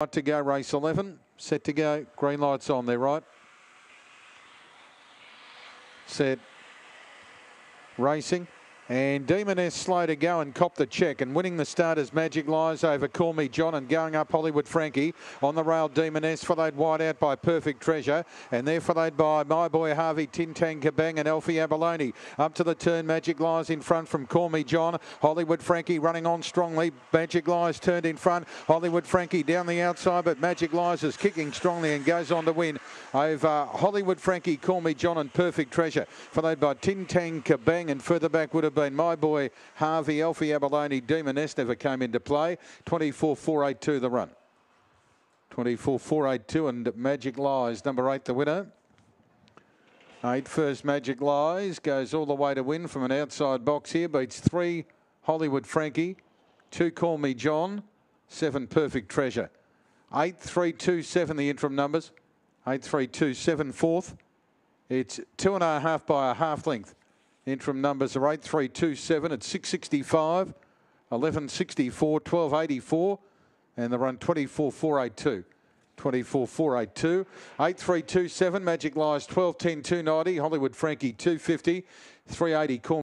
Right to go, race 11. Set to go. Green lights on there, right? Set. Racing. And Demon slow to go and cop the check and winning the start as Magic Lies over Call Me John and going up Hollywood Frankie on the rail Demon S followed wide out by Perfect Treasure and they're followed by My Boy Harvey, Tintang Kabang and Alfie Abalone. Up to the turn, Magic Lies in front from Call Me John. Hollywood Frankie running on strongly. Magic Lies turned in front. Hollywood Frankie down the outside but Magic Lies is kicking strongly and goes on to win over Hollywood Frankie, Call Me John and Perfect Treasure followed by Tintang Kabang and further back would have been my boy Harvey, Alfie Abalone, Demon never came into play. 24-482 the run. 24-482 and Magic Lies, number eight, the winner. Eight first Magic Lies goes all the way to win from an outside box here. Beats three Hollywood Frankie, two Call Me John, seven Perfect Treasure. Eight, three, two, seven, the interim numbers. Eight, three, two, seven, fourth. It's two and a half by a half length. Interim numbers are 8327 at 665, 1164, 1284, and the run 24482. 24482, 8327, Magic Lies 1210 290, Hollywood Frankie 250, 380 Corn.